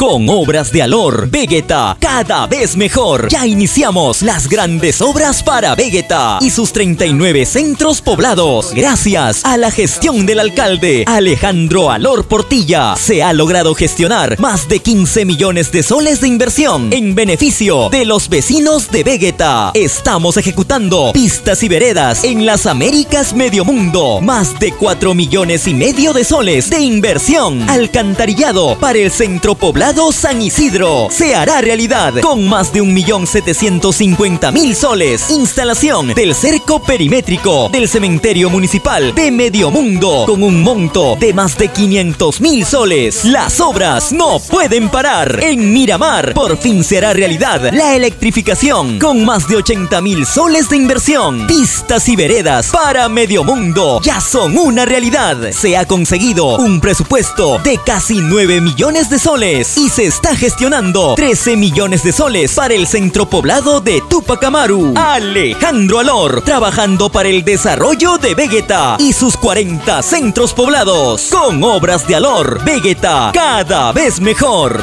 Con obras de Alor, Vegeta, cada vez mejor. Ya iniciamos las grandes obras para Vegeta y sus 39 centros poblados. Gracias a la gestión del alcalde Alejandro Alor Portilla, se ha logrado gestionar más de 15 millones de soles de inversión en beneficio de los vecinos de Vegeta. Estamos ejecutando pistas y veredas en las Américas Medio Mundo. Más de 4 millones y medio de soles de inversión. Alcantarillado para el centro poblado San Isidro. Se hará realidad con más de 1.750.000 soles. Instalación del cerco perimétrico del cementerio municipal de Medio Mundo con un monto de más de 500.000 soles. Las obras no pueden parar. En Miramar por fin será realidad la electrificación con más de 80.000 soles de inversión. Pistas y veredas para Medio Mundo ya son una realidad. Se ha conseguido un presupuesto de casi 9 millones de soles y se está gestionando 13 millones de soles para el centro poblado de Tupac Amaru. Alejandro Alor, trabajando para el desarrollo de Vegeta y sus 40 centros poblados. Con obras de Alor, Vegeta, cada vez mejor.